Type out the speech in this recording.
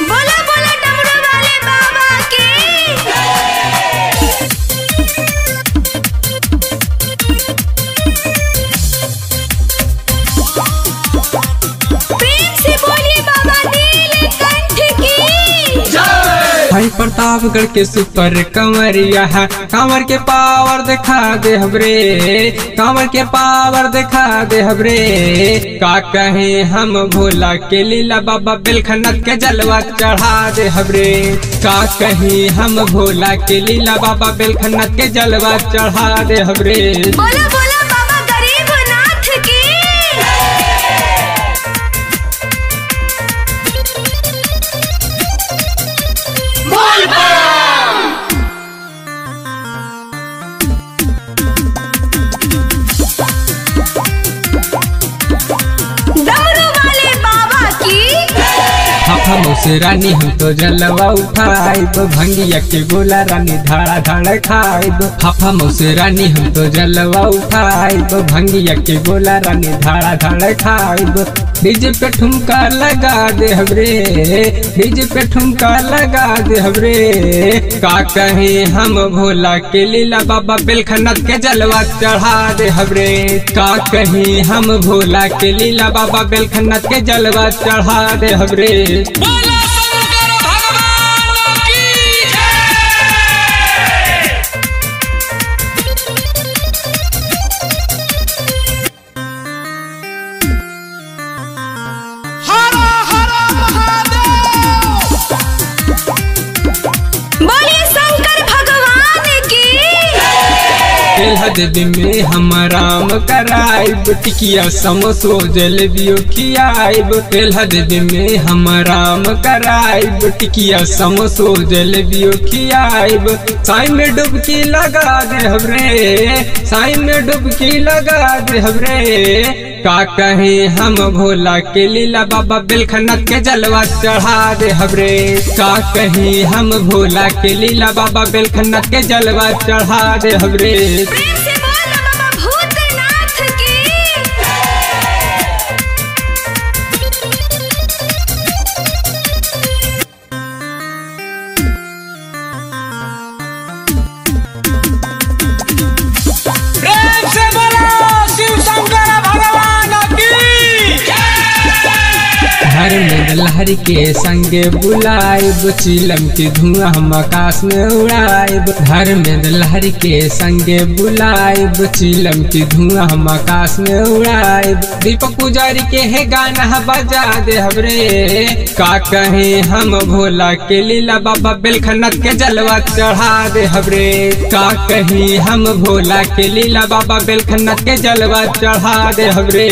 बोला भाई प्रतापगढ़ के सुपर कंवरिया है। कांवर के पावर दिखा दे हमरे कांवर के पावर दिखा दे हमरे का कहे हम भोला के लीला बाबा बिलखनत के जलवा चढ़ा दे हमरे का कहे हम भोला के लीला बाबा बिलखनत के जलवा चढ़ा दे हमरे बोला बोला। रानी हम तो जलवा उठाइब। भंगिया के गोला रानी धाड़ा धाड़ खाइब। हम उसे रानी हम तो जलवा उठाइब। भंगिया के गोला रानी धाड़ा धाड़ खाइब। डीजे पे ठुमका लगा दे हमरे डीजे पे ठुमका लगा दे हमरे का कहे हम भोला के लीला बाबा बिलखनत के जलवा चढ़ा दे हमरे का कहे हम भोला के लीला बाबा बिलखनत के जलवा चढ़ा दे हमरे तेलह देवी में हम राम कराइब टिकिया समोसो, जलेबियो तेलह देवी में हम राम कराइब टिकिया समोसो, जलेबियो खियाइब साई में डुबकी लगा दे हमरे साई में डुबकी लगा दे हमरे का कहे, हम भोला के लीला बाबा बिलखनत के जलवा चढ़ा दे हमरे का कहे, हम भोला के लीला बाबा बिलखनत के जलवा चढ़ा दे हमरे लहरी के संगे बुलाइब चिलम के धुआँ हम आकाश में उड़ाइब घर में लहरी के संगे बुलाइब चिलम के धुआँ हम आकाश में उड़ाइब दीपक पुजारी के है गाना बजा दे हमरे। का कहे हम भोला के लीला बाबा बिलखनत के जलवा चढ़ा दे हमरे। का कहे हम भोला के लीला बाबा बिलखनत के जलवा चढ़ा दे हमरे।